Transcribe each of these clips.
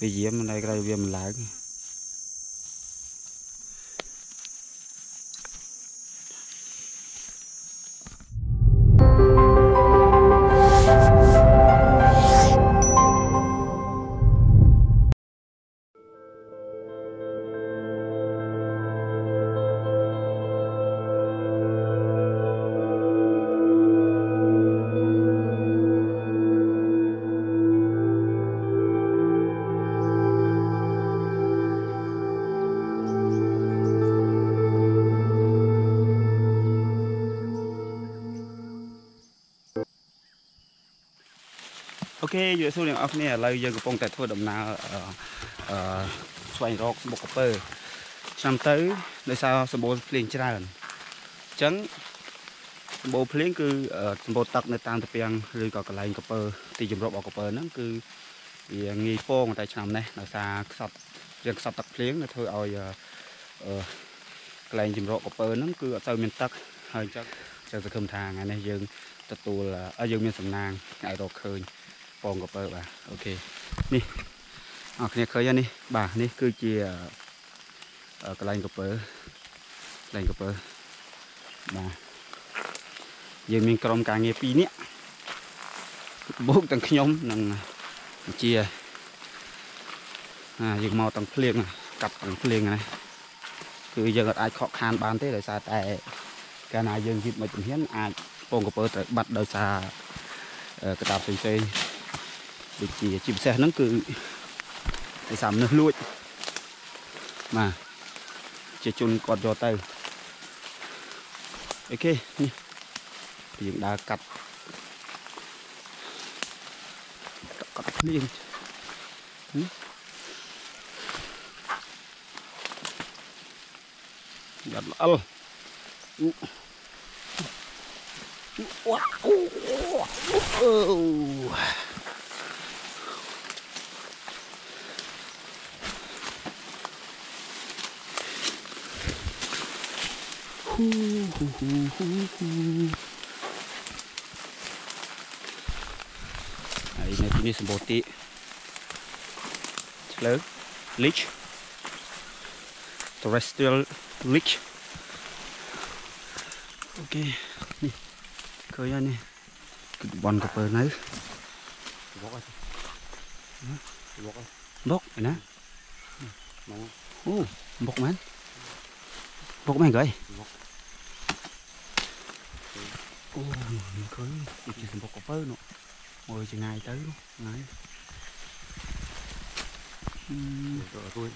វាយាមនៅក្រៅវាមិនឡើង អូខេយល់សួរអ្នកនរគ្នាឥឡូវយើងកំពុងតែធ្វើដំណើរអឺអឺស្វែងរកសម្បុកកពើឆ្នាំទៅដោយសារសម្បូរភ្លៀងច្រើនអញ្ចឹងសម្បូរភ្លៀងគឺសម្បូរទឹកនៅតាមទំពាំងឬក៏កន្លែងកពើទីជម្រករបស់កពើហ្នឹងគឺវាងាយពងតែឆ្នាំនេះដោយសារខ្សត់យើងខ្សត់ទឹកភ្លៀងនៅធ្វើឲ្យអឺកន្លែងជម្រកកពើហ្នឹងគឺអត់សូវមានទឹកហើយអញ្ចឹងចឹងសង្ឃឹមថាថ្ងៃនេះយើងទទួលយើងមានសំណាងអាចរកឃើញ ពងកពើបាទអូខេនេះអរគ្នាឃើញហើយនេះបាទនេះគឺជាកន្លែងកពើកន្លែងកពើបាទយើងមានក្រុមការងារ2នាក់បូកទាំងខ្ញុំនិងជាអាយើងមកទាំងភ្លៀងកាត់ទាំងភ្លៀងណាគឺយើងអាចខកខានបានទេដោយសារតែកាលណាយើងជីបមិនជំហានអាចពងកពើត្រូវបាត់ដោយសារកតាបផ្សេងៗ ដូចជាជាពិសេសហ្នឹងគឺដោយសារមនុស្សលួចបាទជាជនគាត់យកទៅអូខេនេះយើងដើរកាត់កាត់ភ្លៀងយ៉ាត់ល្អលអូអូអូ Airnya ini semboti. Slow. Leech. Terrestrial leech. Oke. Nih. Kaya nih. Ke depan ke pernah. Bok. Bok. Bok, nah. Mau. Oh, bok man. Bok main guys. អូមានឃើញដូចជាសម្បុកកពើនោះមើលចងាយទៅថ្ងៃអឺទៅរួច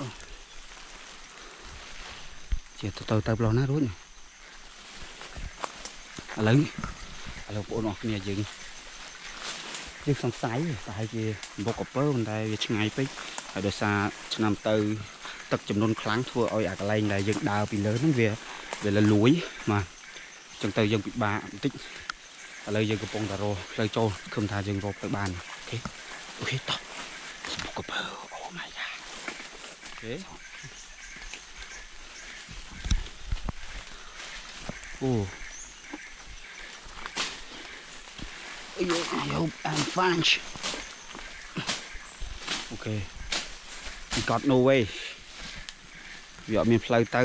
អូជាទៅទៅទៅផ្លោះណារួចឥឡូវឥឡូវបងប្អូនអរគ្នាយើងយើងសង្ស័យប្រហែលជាសម្បុកកពើប៉ុន្តែវាឆ្ងាយពេកហើយដោយសារឆ្នាំទៅទឹកចំនួនខ្លាំងធ្វើឲ្យអាកន្លែងដែលយើងដើរពីលើហ្នឹងវាវាលលួយបាទ ចឹងទៅយើងពិបាកបន្តិចឥឡូវយើងកំពុងតែរកផ្លូវចូលគឹមថាយើងរកទៅបានអូខេអូខេតោះស្បុកកពើអូ my god អូខេអូ I hope I'm fine. Okay. We got no way. វាអត់មានផ្លូវទៅ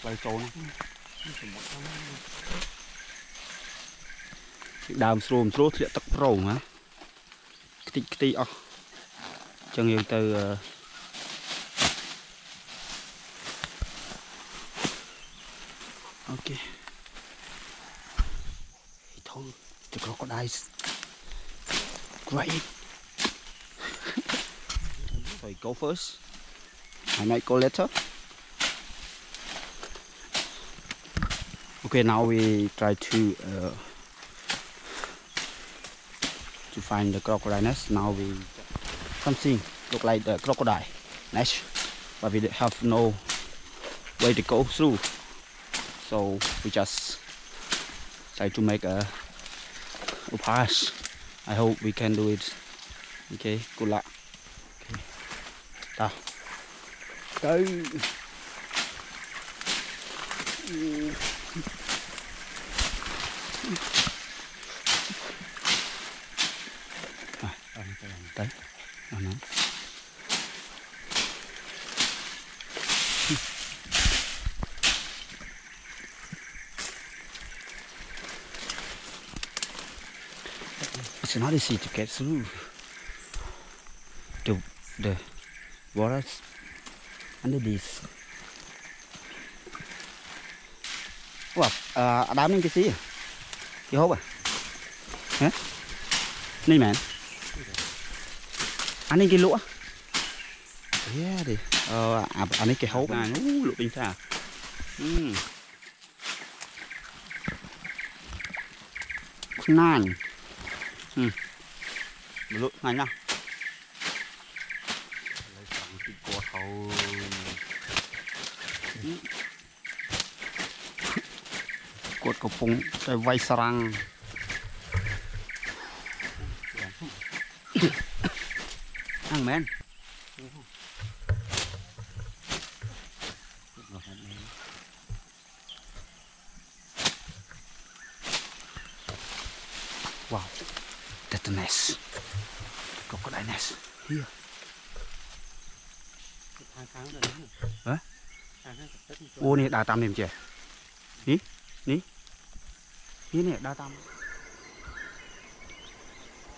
ដាក់រកផ្លូវចូលពីដើមស្រួមស្រួលធ្លាក់ទឹកប្រងណាខ្ទេចខ្ទីអស់អញ្ចឹងយើងទៅអូខេ He told the crocodiles great so you go first I might go later Okay now we try to uh, to find the crocodile nest. Now we something look like the crocodile nest but we have no way to go through. So we just try to make a, a pass. I hope we can do it. Okay good luck. Okay. go tới nó nó It's not easy to get through the the waters under this. Wow, uh, ở đám lên cái à? Hả? Này mẹ. Anh ấy cái lũa. Yeah, đi. Ờ, à, anh ấy cái hộp này, ú, lụa bình xa. Ừ. Nàn. Ừ. Lụa này nha. Lấy sẵn cái quả hầu. កំពុងតែវាយស្រាំងអាងមែនវ៉ាវ that's a nest crocodile nest here ខាងខាងទៅនេះហ៎ខាងខាងទឹកនេះអូនេះដើរតាមនេះមិនចេះនេះនេះ នេះនេះដើរតាម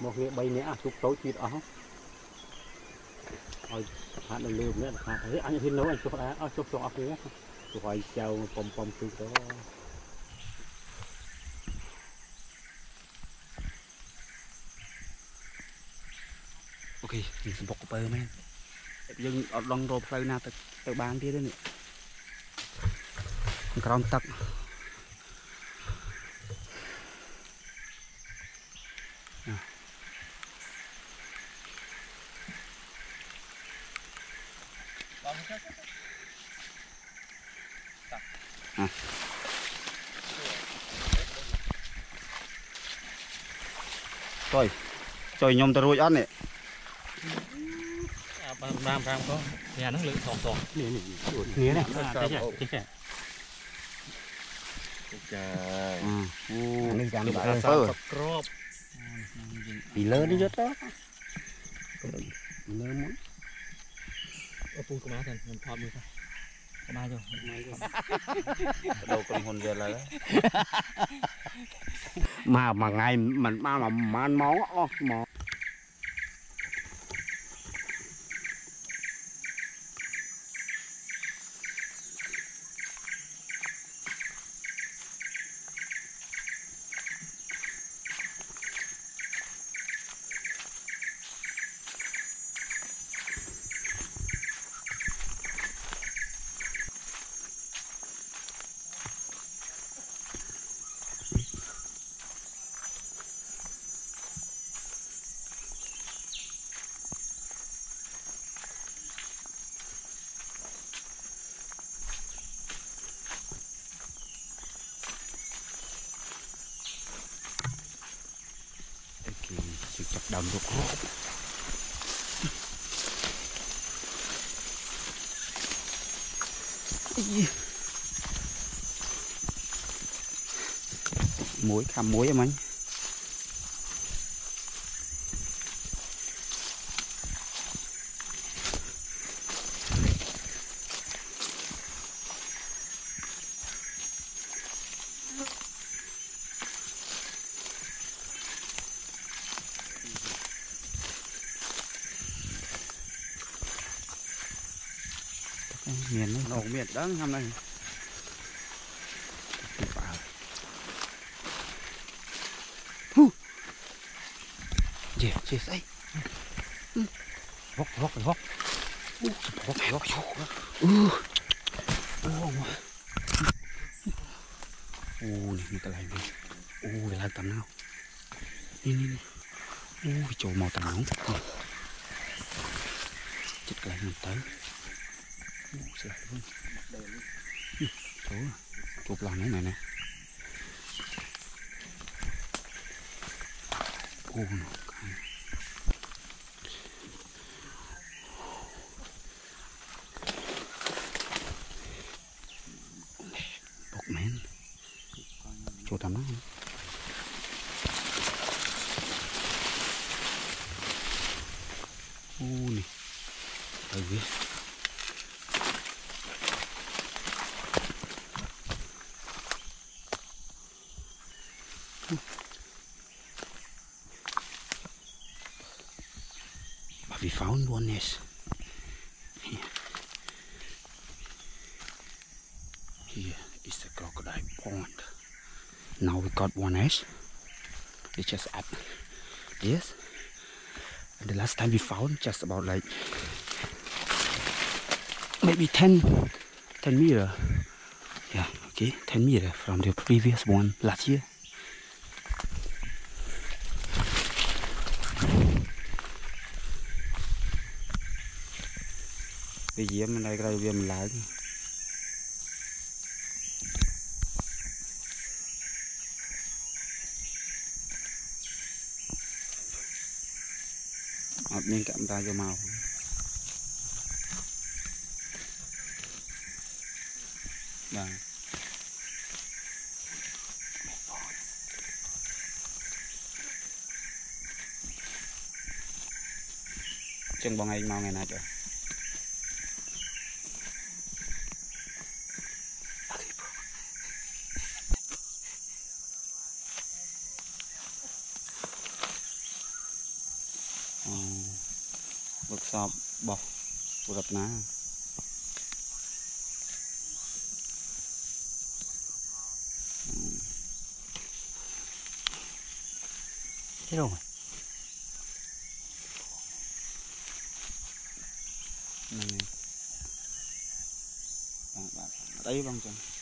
មកវា3នាក់ជប់តូចទៀតអស់ឲ្យខាត់នៅលើម្នាក់ខាត់ហេអញហ៊ាននៅអញជប់ដែរអស់ជប់ចង់អស់គ្នាជប់ឲ្យចៅប៉ុមប៉ុមទូទៅអូខេនេះសម្បុកកពើមែនយើងអត់ឡងរកផ្លូវណាទៅទៅបានទៀតទេនេះក្រោមទឹក Trời Trời nhóm ta rồi ăn nè Ram ram có? Nhà nó lưỡi thòng thòng Nghĩa này Nghĩa này Thế chả Thế chả Trời. Ồ Này gắn lại rồi Bị lớn đi rất đó Lớn lắm ពើក្របពីលើនេះយកទៅលើមកអពូកម្មាសិនខ្ញុំថតមើលទៅកម្មាចុះកម្មាចុះដូរក្រុមហ៊ុនវាឡើយមកមួយថ្ងៃមិនបានប្រហែលម៉ោងអស់ម៉ោង đầm được rộp muối khăm muối em anh miền nó ổn miền đó năm nay. Chết, chè say vóc vóc vóc. Vóc vóc ừ. Ông à ô này cái này ô cái này tầm nào? Nè nè nè ô chỗ màu tầm nóng chết cái này mình tới Chỗ, chụp làm thế này nè. Ô, nó Bọc mến Chỗ tắm đó Ô, nè. Ở dưới found one nest. Here. Here is the crocodile pond. Now we got one nest. It's just up. Yes. And the last time we found just about like maybe 10, 10 meter. Yeah, okay, 10 meter from the previous one last year. វាយាមនៅក្រៅវាមិនឡើងអត់មានកាមេរ៉ាយកមកបាទចឹងបងឯងមកថ្ងៃណាចុះ vực bọc ná. Thế rồi này đây bằng chân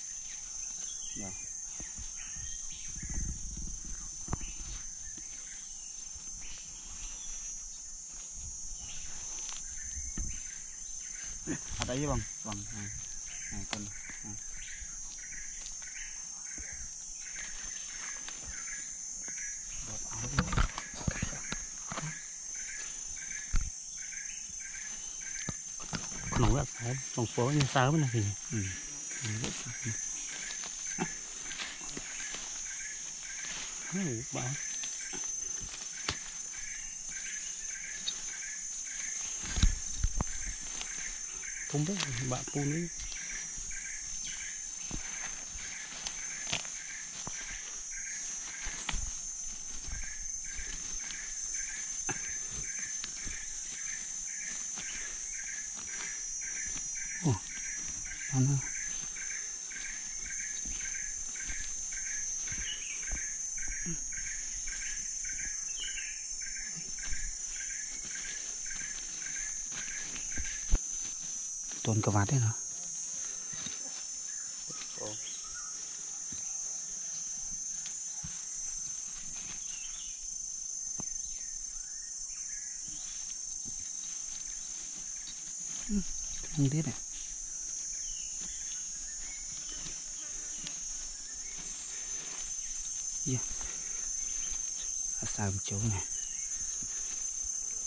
ada đây bang bang nah, nah kan nah. nó đã phải còn phố như sao bên này thì ừ. Ừ, bán không biết bạn pun ấy. cả vạt đấy nào không biết này. Dạ. Yeah. sao chỗ này.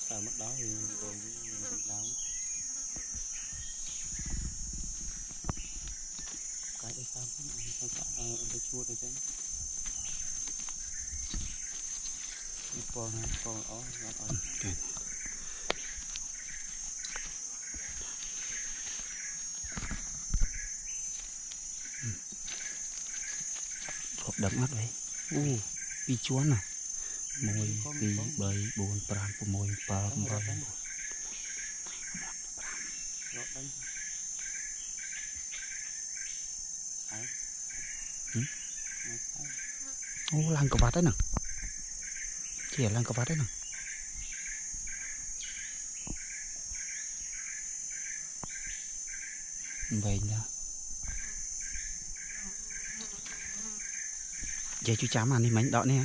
Sao mất đó thì còn ទៅចាក់ទៅជួតអីចឹងពីពណ៌ណាពណ៌ល្អអត់អត់ជាប់ដឹងអត់វិញអូពីរជាន់ណា1 2 3 4 5 6 7 8 9 Ô, lang cà vạt đấy nè. Chỉ là lang cà vạt đấy nè. Vậy nha. Vậy chú chám ăn đi mảnh đọ nè.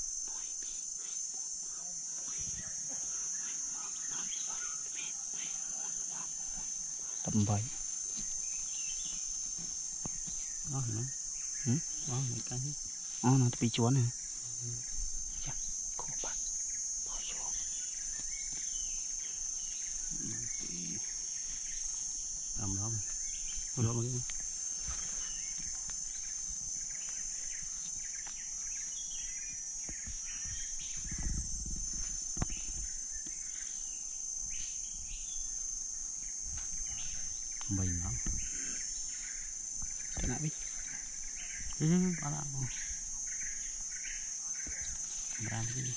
cầm vậy. Đó hả? Ừ? Nó đó một cái đó ờ, nó bị chuốn nè. Ừ. nak bi? Hmm malah berani. ini